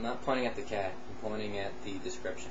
I'm not pointing at the cat. I'm pointing at the description.